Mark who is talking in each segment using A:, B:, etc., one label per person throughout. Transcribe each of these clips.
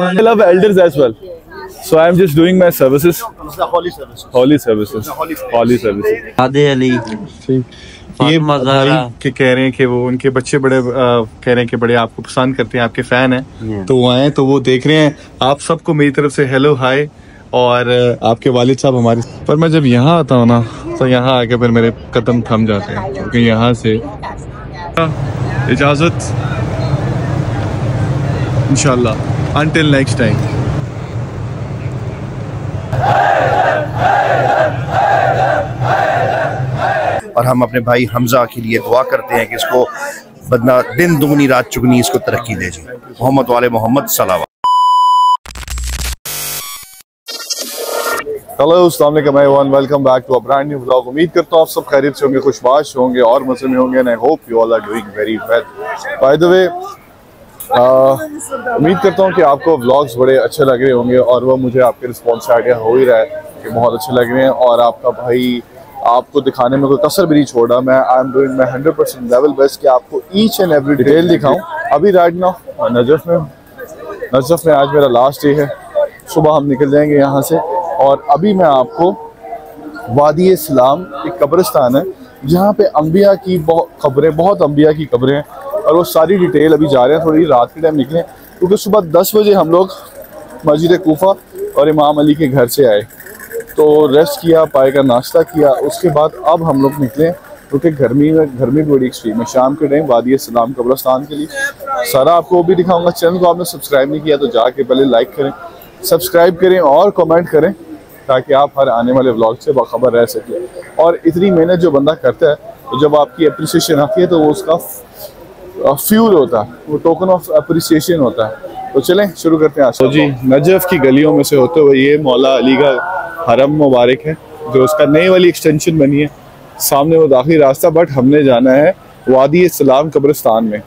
A: I love elders as well. So I'm just doing my services,
B: holy services.
A: holy services, holy services.
C: आदे अली
D: ये के कह रहे हैं कि वो उनके बच्चे बड़े आ, कह रहे हैं कि बड़े आपको पसंद करते हैं आपके फ़ैन हैं तो वो आए तो वो देख रहे हैं आप सबको मेरी तरफ़ से हेलो हाय और आपके वालिद साहब हमारे पर मैं जब यहाँ आता हूँ ना तो यहाँ आके फिर मेरे कदम थम जाते हैं, क्योंकि यहाँ से इजाज़त। इंशाल्लाह अनटिल नेक्स्ट टाइम
B: और हम अपने भाई हमजा के लिए दुआ करते हैं कि इसको बदना, दिन दुगनी, रात चुगनी इसको तरक्की दे जी। मोहम्मद वाले मोहम्मद सलावा
A: हेलो अस्सलाम वालेकुम back to a brand new vlog उम्मीद करता हूँ आप सब खैरियत से होंगे खुशबाश होंगे और मज़े में होंगे I hope you all are doing very well by the way उम्मीद करता हूँ कि आपको व्लॉग्स बड़े अच्छे लग रहे होंगे और वो मुझे आपके रिस्पॉन्स से आइडिया हो ही रहा है कि बहुत अच्छे लग रहे हैं और आपका भाई आपको दिखाने में कोई कसर भी नहीं छोड़ा मैं I am doing my hundred percent level best कि आपको ईच एंड एवरी डिटेल दिखाऊँ अभी राइट नाउ नजफ में नजफ में आज मेरा लास्ट डे है सुबह हम निकल जाएँगे यहाँ से और अभी मैं आपको वादी इस्लाम एक कब्रिस्तान है, जहाँ पे अम्बिया की बहुत खबरें, बहुत अम्बिया की खबरें हैं, और वो सारी डिटेल अभी जा रहे हैं, थोड़ी रात के टाइम निकले क्योंकि सुबह दस बजे हम लोग मस्जिद कोफा और इमाम अली के घर से आए। तो रेस्ट किया, पाए का नाश्ता किया, उसके बाद अब हम लोग निकले, क्योंकि गर्मी में, गर्मी भी बड़ी एक्सट्रीम है। शाम के टाइम वादी सलाम कब्रस्तान के लिए। सारा आपको वो भी दिखाऊँगा, चैनल को आपने सब्सक्राइब नहीं किया तो जाके पहले लाइक करें सब्सक्राइब करें और कमेंट करें। ताकि आप हर आने वाले व्लॉग से बाखबर रह सकें। और इतनी मेहनत जो बंदा करता है तो जब आपकी अप्रिसिएशन आती है तो वो उसका फ्यूल होता है। वो टोकन ऑफ़ अप्रिसिएशन होता है। तो चलें, शुरू करते हैं आज। तो जी, नजफ की गलियों में से होते हुए ये मौला अली का हरम मुबारक है, जो उसका नई वाली एक्सटेंशन बनी है। सामने वो दाखिली रास्ता बट हमने जाना है वादी सलाम कब्रस्तान में।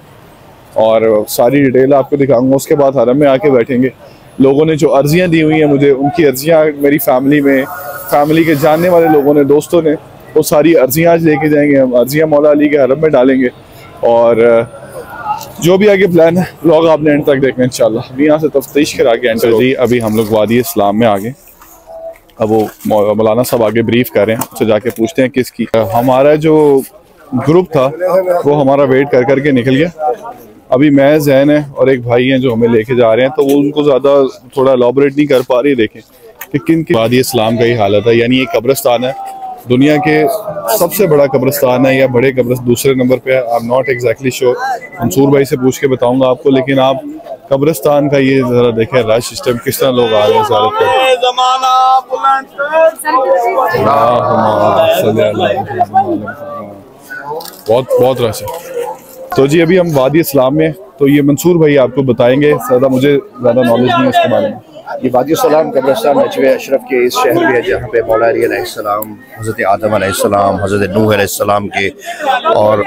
A: और सारी डिटेल आपको दिखाऊँगा, उसके बाद हरम में आके बैठेंगे। लोगों ने जो अर्जियाँ दी हुई हैं मुझे उनकी अर्जियाँ मेरी फैमिली में फैमिली के जानने वाले लोगों ने दोस्तों ने वो सारी अर्जियाँ आज लेके जाएँगे हम। अर्जियाँ मौला अली के हरम में डालेंगे। और जो भी आगे प्लान है व्लॉग आपने एंड तक देखना इंशाल्लाह। अभी यहाँ से तफ्तीश करा के एंटर जी अभी हम लोग वादी इस्लाम में आगे। अब वो मौलाना साहब आगे ब्रीफ कर रहे हैं उससे जाके पूछते हैं किसकी। हमारा जो ग्रुप था वो हमारा वेट कर करके निकल गया। अभी मैं जैन है और एक भाई हैं जो हमें लेके जा रहे हैं तो वो उनको ज़्यादा थोड़ा एलॉबरेट नहीं कर पा रही देखें कि किन की वादी इस्लाम का ही हालत है। यानी ये कब्रस्तान है। दुनिया के सबसे बड़ा कब्रस्तान है या बड़े कब्र दूसरे नंबर पे है। I am not exactly sure Mansoor भाई से पूछ के बताऊँगा आपको लेकिन आप कब्रस्तान का ये जरा देखें रश सिस्टम किस तरह लोग आ रहे हैं कर बहुत बहुत रश है। तो जी, अभी हम वादी इस्लाम में तो ये मंसूर भाई आपको बताएँगे, ज़्यादा मुझे ज़्यादा नॉलेज नहीं है इसके बारे में।
B: ये वादी सलाम कब्रस्तान नजव अशरफ के इस शहर में है, जहाँ पे मौला अली हज़रत आदम हज़रत अलैहिस्सलाम के और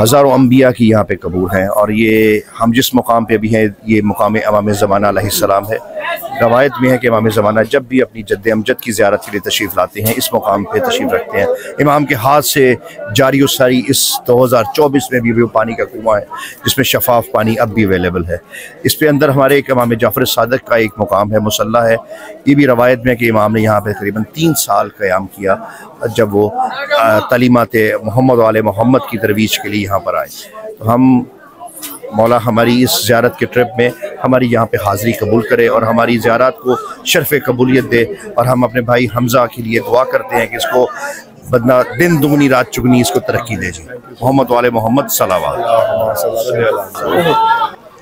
B: हज़ारों अम्बिया की यहाँ पे कबूर हैं। और ये, हम जिस मुकाम पे भी हैं, ये मुकाम इमाम ज़माना है। रवायत में है कि इमाम ज़माना जब भी अपनी जद्द अमजद की ज़्यारत के लिए तशरीफ़ लाते हैं, इस मुकाम पर तशरीफ़ रखते हैं। इमाम के हाथ से जारी व सारी इस 2024 में भी वो पानी का कुआँ है, जिसमें शफाफ पानी अब भी अवेलेबल है। इस पर अंदर हमारे एक इमाम जाफ़र सादक का एक मुकाम है, मुसल्ला है। ये भी रवायत में कि इमाम ने यहाँ पर तकरीबन तीन साल क़याम किया, जब वो तलीमत मोहम्मद वाले मोहम्मद की तरवीज के लिए यहाँ पर आए। तो हम मौला हमारी इस ज़्यारत के ट्रिप में हमारी यहाँ पे हाज़िरी कबूल करे और हमारी ज़्यारत को शरफ़ कबूलियत दे और हम अपने भाई हमजा के लिए दुआ करते हैं कि इसको बदना दिन दुगनी, रात चुगनी इसको तरक्की दे जी। मोहम्मद वाले मोहम्मद सलावा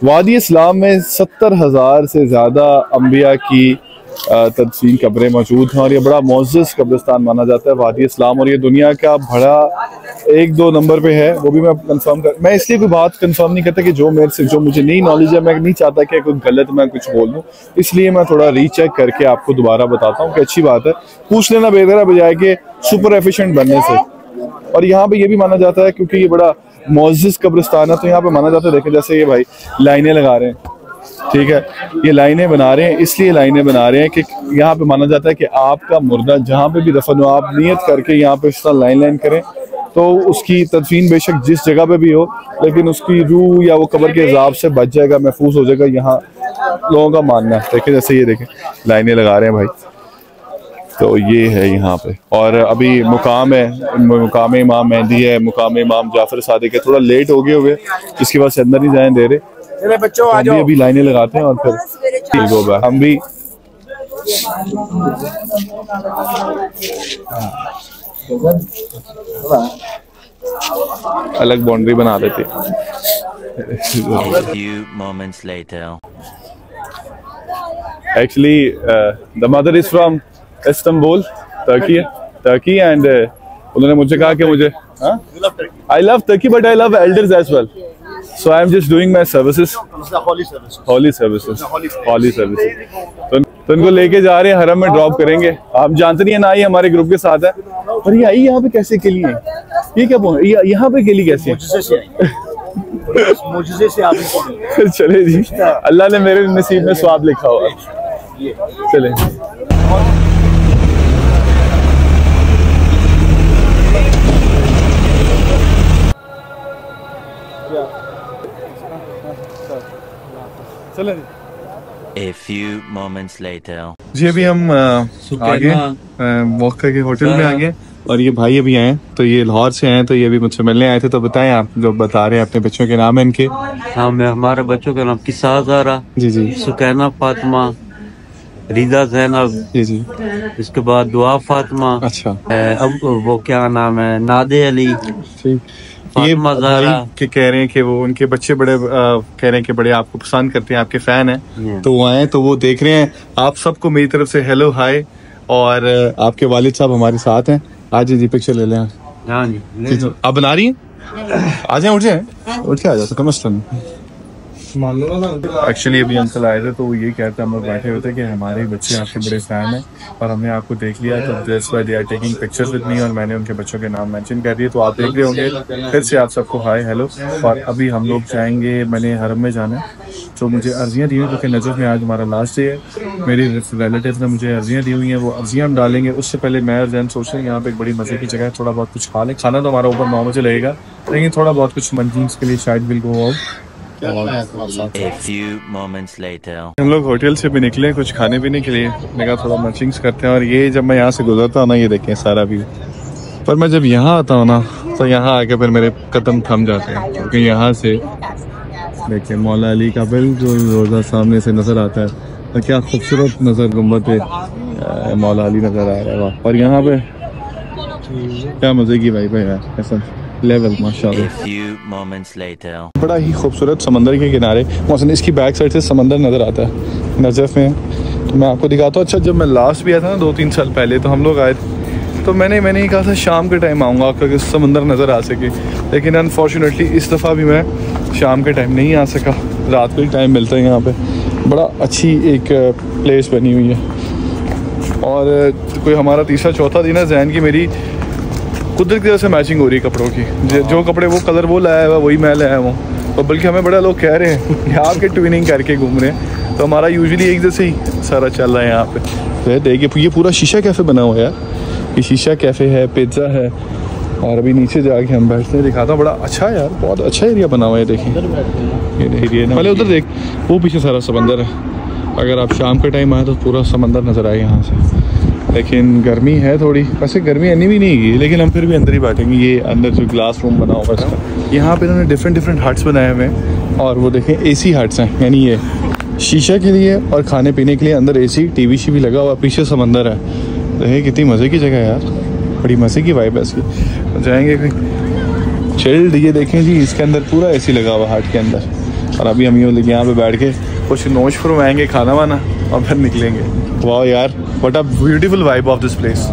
A: वादी इस्लाम में सत्तर हज़ार से ज़्यादा अम्बिया की तदफीन कब्रें मौजूद हैं और ये बड़ा मोज़ कब्रिस्तान माना जाता है, वादी इस्लाम और ये दुनिया का बड़ा एक दो नंबर पे है, वो भी मैं कंफर्म कर, मैं इसलिए कोई बात कंफर्म नहीं करता कि जो मेरे से, जो मुझे नहीं नॉलेज है, मैं नहीं चाहता कि कोई गलत मैं कुछ बोल दूँ, इसलिए मैं थोड़ा रीचेक करके आपको दोबारा बताता हूँ कि अच्छी बात है। पूछ लेना बेहतर है बजाय कि सुपर एफिशेंट बनने से। और यहाँ पे ये भी माना जाता है, क्योंकि ये बड़ा मोजिज कब्रिस्तान है तो यहाँ पे माना जाता है, देखें जैसे ये भाई लाइनें लगा रहे हैं। ठीक है? ये लाइनें बना रहे हैं, इसलिए लाइनें बना रहे हैं कि यहाँ पे माना जाता है कि आपका मुर्दा जहाँ पे भी दफन हो, आप नियत करके यहाँ पे इस तरह लाइन लाइन करें
E: तो उसकी तदफीन बेशक जिस जगह पे भी हो, लेकिन उसकी रूह या वो कबर के हिसाब से बच जाएगा, महफूज हो जाएगा, यहाँ लोगों का मानना है। देखें जैसे ये देखें, लाइनें लगा रहे हैं भाई। तो ये है यहाँ पे। और अभी मुकाम है, मुकाम इमाम मेहंदी है, मुकाम इमाम जाफ़र सादिक है। थोड़ा लेट हो गए हुए इसके बाद से अंदर नहीं जाए दे रहे। बच्चों आ जाओ। अभी लाइनें लगाते हैं और फिर ठीक होगा। हम भी अलग बाउंड्री बना देते। Actually the mother is from Istanbul Turkey Turkey and उन्होंने मुझे कहा कि मुझे I love Turkey but I love elders as well so I am just doing my services holy services holy services तो इनको लेके जा रहे हैं हरम में ड्रॉप करेंगे। आप जानते नहीं है ना ही हमारे ग्रुप के साथ है। पर ये आई यहाँ पे कैसे के लिए? ये क्या बोल यहाँ पे के लिए कैसे? चले जी। अल्लाह ने मेरे नसीब में स्वाद लिखा हुआ। चले। चले
A: A few moments later. जी अभी हम आगे वॉक करके होटल में आ गए और ये भाई अभी आए तो ये लाहौर से आए तो ये अभी मुझसे मिलने आए थे तो बताएँ आप जो बता रहे हैं अपने बच्चों के नाम है इनके।
D: हाँ मैं हमारे बच्चों का नाम किसा हजारा
A: जी जी।
D: सुकैना फातिमा रिदा जैनब।
A: जी जी।
D: इसके बाद दुआ फातिमा।
A: अच्छा।
D: अब वो क्या नाम है? नादे अली।
A: ठीक। ये भाई के कह रहे हैं कि वो उनके बच्चे बड़े आ, कह रहे हैं कि बड़े आपको पसंद करते हैं आपके फ़ैन हैं। तो वो आए तो वो देख रहे हैं। आप सबको मेरी तरफ़ से हेलो हाय और आपके वालिद साहब हमारे साथ हैं। आज जी पिक्चर ले लें
D: हाँ
A: आप बना रही हैं? आ जाए उठ जाए। उठ के आ अज एक्चुअली अभी अंकल आए थे तो वो ये कहते हम लोग बैठे हुए थे कि हमारे बच्चे आपके बड़े फ़ैन हैं और हमने आपको देख लिया तो that's why they are taking pictures with me और मैंने उनके बच्चों के नाम मेंशन कर दिए तो आप देख रहे होंगे। फिर से आप सबको हाय हेलो और अभी हम लोग जाएँगे मैंने हरम में जाना है तो मुझे अर्जियाँ दी हुई क्योंकि नज़र में आज हमारा लास्ट डे है। मेरी रिलेटिव ने मुझे अर्जियाँ दी हुई हैं वो अर्जियाँ हम डालेंगे। उससे पहले मैं और जैन सोच रहे हैं यहाँ पे एक बड़ी मज़े की जगह है थोड़ा बहुत कुछ खा लें। खाना तो हमारा ऊपर नौ बजे लगेगा लेकिन थोड़ा बहुत कुछ मंजीन्स के लिए शायद विल गो आउट हम लोग होटल से भी निकले, कुछ खाने पीने के लिए। मैं कहा, थोड़ा मचिंग्स करते हैं। और ये जब मैं यहाँ से गुजरता हूँ ना, ये देखें सारा व्यू पर मैं जब यहाँ आता हूँ ना तो यहाँ आके फिर मेरे कदम थम जाते हैं। क्योंकि यहाँ से देखिए मौला अली का बिल्कुल रोज़ा सामने से नज़र आता है। तो क्या खूबसूरत नज़र गुंबद मौला अली नज़र आ रहा है। वाह। और यहाँ पे क्या मज़े की भाई भाई यार, ऐसा। लेवल माशाल्लाह बड़ा ही खूबसूरत समंदर के किनारे। मौसम इसकी बैक साइड से समंदर नज़र आता है। नजफ में तो मैं आपको दिखाता हूँ। अच्छा जब मैं लास्ट भी आया था ना दो तीन साल पहले तो हम लोग आए थे। तो मैंने मैंने ही कहा था शाम के टाइम आऊँगा क्योंकि समंदर नज़र आ सके। लेकिन अनफॉर्चुनेटली इस दफ़ा भी मैं शाम के टाइम नहीं आ सका। रात को ही टाइम मिलता है यहाँ पे। बड़ा अच्छी एक प्लेस बनी हुई है। और कोई हमारा तीसरा चौथा दिन है जैन की मेरी कुदरत की तरह से मैचिंग हो रही है कपड़ों की। जो कपड़े वो कलर वो लाया हुआ वही मैं लाया हूँ। और बल्कि हमें बड़ा लोग कह रहे हैं कि आपके ट्विनिंग करके घूम रहे हैं। तो हमारा यूजुअली एक जैसे ही सारा चल रहा है यहाँ पे। तो देखिए ये पूरा शीशा कैफ़े बना हुआ है यार। ये शीशा कैफ़े है पिज़्ज़ा है। और अभी नीचे जाके हम बैठते हैं दिखाता हूँ। बड़ा अच्छा है यार बहुत अच्छा एरिया बना हुआ है देखिए। पहले उधर देख। वो पीछे सारा समंदर है। अगर आप शाम के टाइम आए तो पूरा समंदर नज़र आए यहाँ से। लेकिन गर्मी है थोड़ी। वैसे गर्मी अन्नी भी नहीं है, लेकिन हम फिर भी अंदर ही बैठेंगे। ये अंदर जो ग्लास रूम बना हुआ है यहाँ पे इन्होंने डिफरेंट डिफरेंट हट्स बनाए हुए हैं और वो देखें एसी हट्स हैं, यानी ये शीशा के लिए और खाने पीने के लिए अंदर एसी टीवी शी भी लगा हुआ पीछे समंदर है। देखें, कितनी मज़े की जगह है यार। बड़ी मज़े की वाइब है इसकी। जाएँगे कहीं चिल्ड ये देखें जी, इसके अंदर पूरा एसी लगा हुआ हाट के अंदर। और अभी हम ये यहाँ पे बैठ के कुछ नोश फरमाएँगे, खाना वाना। और फिर निकलेंगे। वाह यार what a beautiful vibe of this place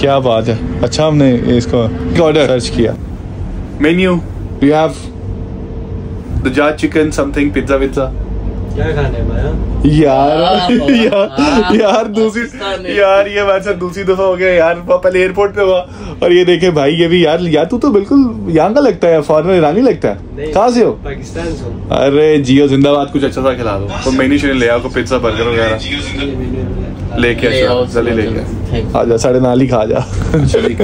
A: क्या बात है। अच्छा हमने इसको ऑर्डर सर्च किया। Menu you have the Jat chicken something pizza विज्जा
D: क्या खाने
A: यार यार यार दूसरी यार ये वैसे दूसरी दफ़ा हो गया यार पहले एयरपोर्ट पे हुआ। और ये देखे भाई ये भी यार यार तू तो बिल्कुल यहाँ का लगता है फॉरनर ईरानी लगता है। कहाँ से हो?
D: पाकिस्तान से
A: अरे जियो जिंदाबाद कुछ अच्छा सा खिला दो। तो मैनी शरीर ले आओ पिज्जा बर्गर वगैरह। लेके जल्दी लेके आ। जा साढ़े नाल ही खा जा।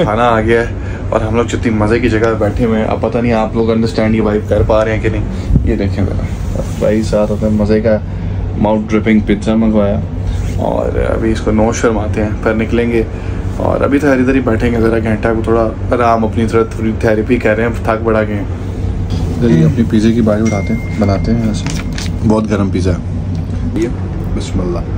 A: खाना आ गया है। और हम लोग जितनी मज़े की जगह बैठे हुए हैं अब पता नहीं आप लोग अंडरस्टैंड ये वाइब कर पा रहे हैं कि नहीं। ये देखें ज़रा। भाई साथ अपने मज़े का माउथ ड्रिपिंग पिज़्ज़ा मंगवाया और अभी इसको नो शर्माते हैं फिर निकलेंगे। और अभी तो इधर ही बैठेंगे ज़रा घंटा को थोड़ा आराम अपनी तरह थोड़ी थेरेपी कर रहे हैं थक बढ़ा के इधर ही अपनी पिज़्ज़े की बारी उठाते हैं बनाते हैं ऐसे। बहुत गर्म पिज़्ज़ा है। ये। बिस्मिल्लाह।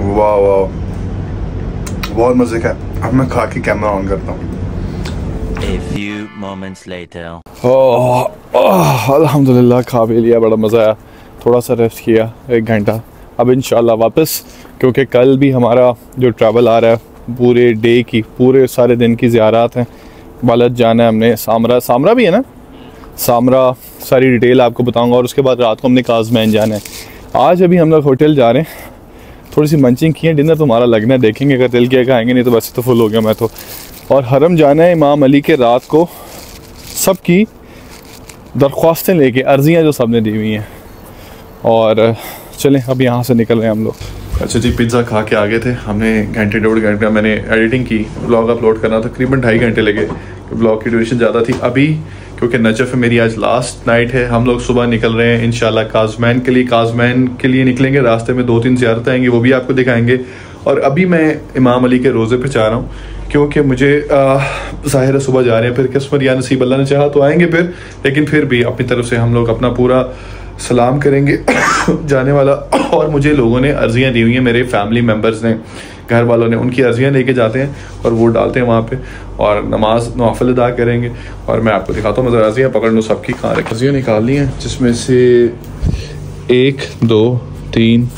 A: वाह वाह। बहुत मज़े का। अब मैं खा के कैमरा ऑन करता हूँ।
F: A few moments later.
A: अल्हम्दुलिल्लाह खा भी लिया बड़ा मज़ा आया। थोड़ा सा रेस्ट किया एक घंटा। अब इन वापस क्योंकि कल भी हमारा जो ट्रैवल आ रहा है पूरे डे की पूरे सारे दिन की ज़्यारत हैं। बालत जाना है हमने सामरा सामरा भी है ना? सामरा सारी डिटेल आपको बताऊँगा और उसके बाद रात को हमने काजमैन जाना है। आज अभी हम लोग होटल जा रहे हैं। थोड़ी सी मंचिंग की है, डिनर तुम्हारा लगना है, देखेंगे अगर दिल किया खाएँगे नहीं तो वैसे तो फुल हो गया मैं तो। और हरम जाना है इमाम अली के रात को, सबकी दरख्वास्तें लेके, अर्जियाँ जो सबने दी हुई हैं। और, चलें, अब यहाँ से निकल रहे हैं हम लोग। अच्छा जी, पिज़्ज़ा खा के आ गए थे, हमने घंटे डेढ़ घंटे, मैंने एडिटिंग की ब्लॉग अपलोड करना तकरीबन ढाई घंटे लगे ब्लॉग की ड्यूरेशन ज़्यादा थी। अभी क्योंकि नजफ मेरी आज लास्ट नाइट है। हम लोग सुबह निकल रहे हैं इनशाला काजमैन के लिए, काजमैन के लिए निकलेंगे। रास्ते में दो तीन ज्यारत आएँगी, वो भी आपको दिखाएँगे। और अभी मैं इमाम अली के रोज़े पे चाह रहा हूँ, क्योंकि मुझे ज़ाहिर सुबह जा रहे हैं, फिर किस्मत या नसीब अल्लाह ने चाहा तो आएँगे फिर, लेकिन फिर भी अपनी तरफ़ से हम लोग अपना पूरा सलाम करेंगे। जाने वाला, और मुझे लोगों ने अर्जियाँ दी हुई हैं मेरे फैमिली मेंबर्स ने। घर वालों ने उनकी अर्जियाँ लेके जाते हैं और वो डालते हैं वहाँ पे और नमाज़ नौफल अदा करेंगे। और मैं आपको दिखाता हूँ, मैं अर्जियाँ पकड़ लूँ सबकी कहाँ रखी अर्जियाँ निकाल ली हैं, जिसमें से एक, दो, तीन,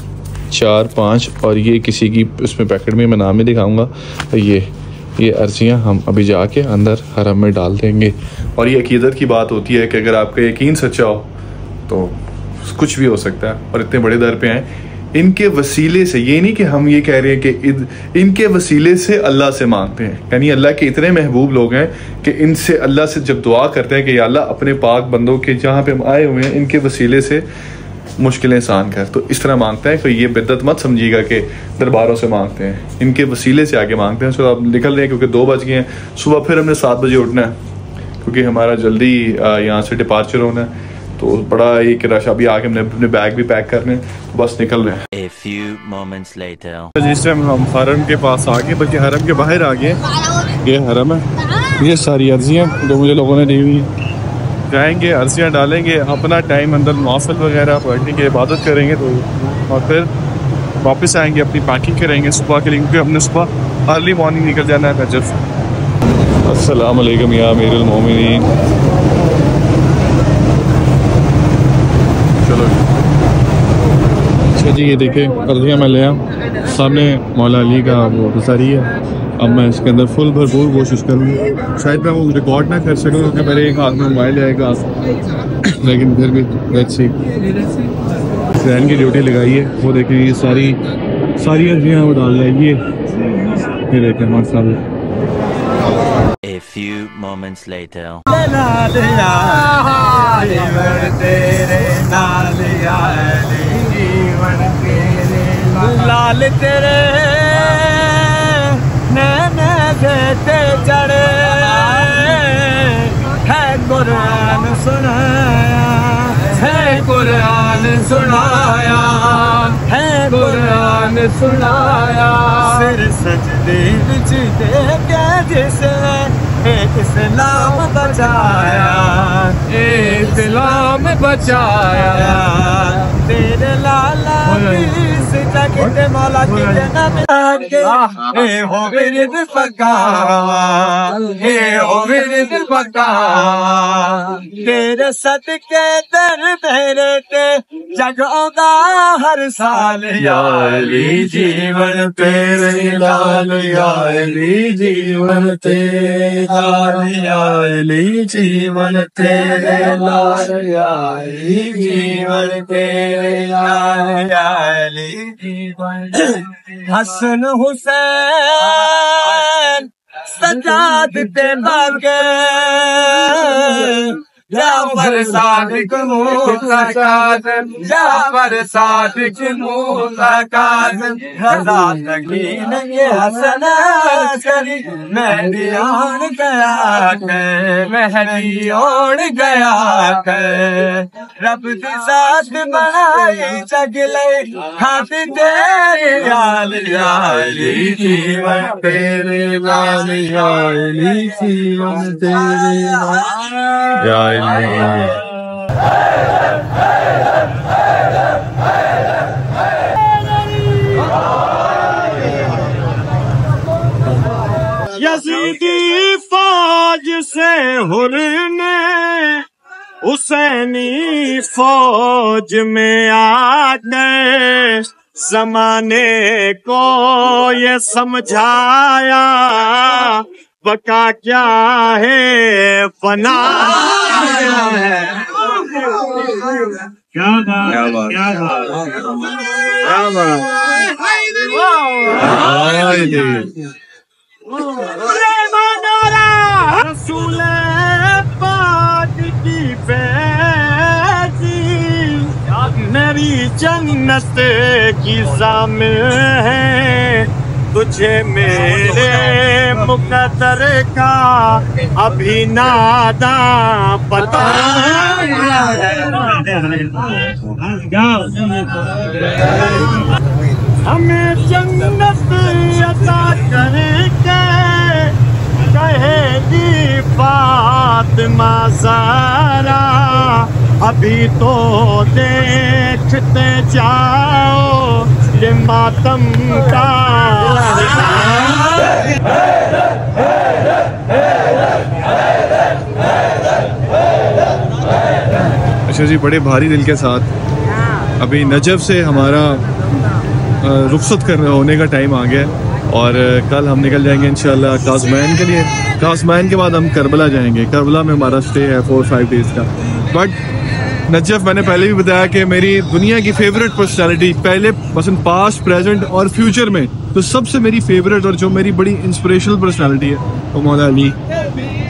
A: चार, पाँच और ये किसी की उसमें पैकेट में, मैं नाम ही दिखाऊँगा। ये ये अर्जियाँ हम अभी जाके अंदर हरम में डाल देंगे। और ये अकीदत की बात होती है कि अगर आपका यकीन सच्चा हो तो कुछ भी हो सकता है और इतने बड़े दर पे आए। इनके वसीले से, ये नहीं कि हम ये कह रहे हैं कि इनके वसीले से अल्लाह से मांगते हैं। यानी अल्लाह के इतने महबूब लोग हैं कि इनसे अल्लाह से जब दुआ करते हैं कि अल्लाह अपने पाक बंदों के जहाँ पे हम आए हुए हैं, इनके वसीले से मुश्किलें आसान कर। तो इस तरह मांगते हैं, कोई ये बिदत मत समझिएगा कि दरबारों से मांगते हैं। इनके वसीले से आगे मांगते हैं। सो अब निकल रहे हैं, क्योंकि दो बज गए हैं। सुबह फिर हमने सात बजे उठना है, क्योंकि हमारा जल्दी यहाँ से डिपार्चर होना है। तो बड़ा एक रश अभी आके हमने अपने बैग भी पैक करने तो बस निकल रहे हैं।
F: A few moments
A: जिस टाइम हम हरम के पास आ गए बल्कि हरम के बाहर आ गए ये हरम है। ये सारी अर्जियाँ जो मुझे लोगों ने दी हुई हैं। जाएँगे अर्जियाँ डालेंगे अपना टाइम अंदर नौफल वगैरह पढ़ने की इबादत करेंगे तो और फिर वापस आएँगे अपनी पैकिंग करेंगे सुबह के लिए क्योंकि हमने सुबह अर्ली मॉर्निंग निकल जाना है नजफ असलम या मीरुल मोमिनीन चलो अच्छा जी ये देखे अर्जियाँ मैं लिया सामने मौला अली का वो गुजारी है। अब मैं इसके अंदर फुल भरपूर कोशिश करूँगा। शायद मैं वो रिकॉर्ड ना कर सकूँ क्योंकि मेरे एक हाथ में मोबाइल आएगा लेकिन फिर भी सी फ़ैन की ड्यूटी लगाई है। वो देखें ये सारी सारी अर्जियाँ वो डाल रही ये देखें माशा
F: A few moments later.
G: लाल तेरे नैने देते चढ़े। है कुरान सुनाया, है कुरान सुनाया, है कुरान सुनाया। सिर सजदे विच दे के जिसने इस्लाम बचाया इस्लाम बचाया। तेरे लाला के मौला के नाम हे हो विरद विरद पका तेरे सदके दर तेरे ते जगौदा हर साल याली जीवन तेरे लाल याली जीवन तेरे लाल याली जीवन तेरे लाल याली जीवन तेरे लाल याली जीवन हसन हुसैन सजाद ते लागे काज़िम जाफ़र सादिक मूसा काज़िम रज़ा नगीन ये हसन अस्करी गया के मेहदी ओढ़ गया के रब दी साथ बनाई चगले, हाथ तेरे जीवन, तेरे याली जीवन, तेरे
H: यजीदी फौज से हुर ने हुसैनी फौज में आ गए जमाने को ये समझाया बका क्या है? फना। है क्या बात क्या बात क्या बात रसूल पाक की मेरी जन्नत की शामिल है। तुझे मेरे मुकदर का अभी नादा पता हमें जन्नत अता करेंगे कहेगी बात ज़ारा, अभी तो देखते जाओ। ये मातम का।
A: अच्छा जी, बड़े भारी दिल के साथ अभी नजफ से हमारा रुखसत कर होने का टाइम आ गया और कल हम निकल जाएँगे इंशाल्लाह काजमैन के लिए। काजमैन के बाद हम करबला जाएँगे। करबला में हमारा स्टे है फोर फाइव डेज़ का। बट नजफ मैंने पहले भी बताया कि मेरी दुनिया की फेवरेट पर्सनैलिटी पहले मसन पास्ट प्रेजेंट और फ्यूचर में तो सबसे मेरी फेवरेट और जो मेरी बड़ी इंस्पिरेशनल पर्सनैलिटी है, वो तो मौला अली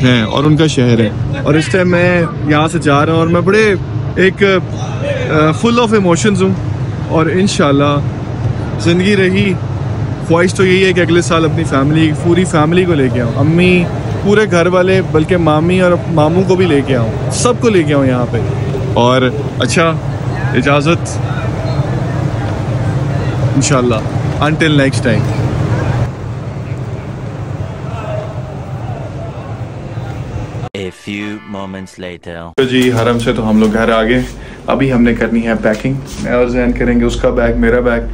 A: हैं और उनका शहर है। और इस टाइम मैं यहाँ से जा रहा हूँ और मैं बड़े एक फुल ऑफ़ इमोशंस हूँ। और इन ज़िंदगी रही, ख्वाहिश तो यही है कि अगले साल अपनी फैमिली पूरी फैमिली को लेके आऊँ। अम्मी, पूरे घर वाले, बल्कि मामी और मामू को भी लेके आऊँ। सबको लेके आऊँ यहाँ पे। और अच्छा इजाज़त। इंशाल्लाह। Until next time
F: A few moments later.
A: तो जी हरम से तो हम लोग घर आ गए अभी हमने करनी है पैकिंग मैं और जैन करेंगे उसका बैग मेरा बैग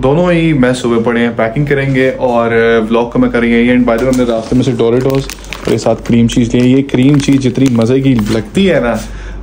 A: दोनों ही मैं सुबह पड़े हैं पैकिंग करेंगे और व्लॉग को मैं करेंगे। एंड बाय द वे हमने रास्ते में से डोरेटोस और ये साथ क्रीम चीज़ ली है। ये क्रीम चीज़ जितनी मज़े की लगती है ना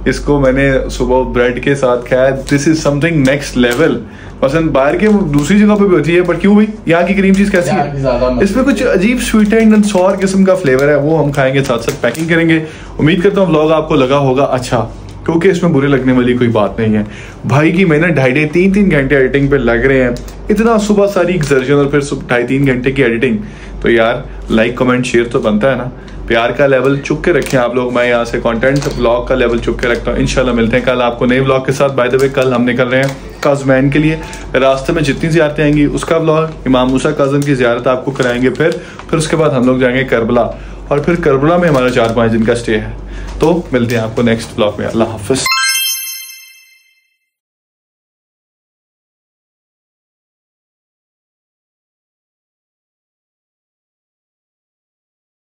A: इसको मैंने सुबह ब्रेड के साथ खाया। This is something next level पसंद बाहर के दूसरी जगह पे भी होती है बट क्यों भाई? यहाँ की क्रीम चीज़ कैसी है? इसमें कुछ अजीब स्वीट एंड सौर किस्म का फ्लेवर है वो हम खाएँगे साथ साथ पैकिंग करेंगे। उम्मीद करता हूँ ब्लॉग आपको लगा होगा अच्छा। क्योंकि इसमें बुरे लगने वाली कोई बात नहीं है। भाई की मेहनत ढाई ढाई, तीन तीन घंटे एडिटिंग पे लग रहे हैं। इतना सुबह सारी एक्सर्जन और फिर ढाई तीन घंटे की एडिटिंग तो यार लाइक कमेंट शेयर तो बनता है ना। प्यार का लेवल चुक के रखें आप लोग। मैं यहाँ से कंटेंट ब्लॉग का लेवल चुक के रखता हूँ। इंशाल्लाह मिलते हैं कल आपको नए ब्लॉग के साथ। बाय द वे कल हम निकल रहे हैं काजमैन के लिए। रास्ते में जितनी जियारतें आएँगी, उसका ब्लॉग इमाम मूसा काजम की ज्यारत आपको कराएँगे फिर। फिर उसके बाद हम लोग जाएँगे करबला और फिर करबला में हमारा चार पाँच दिन का स्टे है। तो मिलते हैं आपको नेक्स्ट ब्लॉग में। अल्लाह हाफिज़।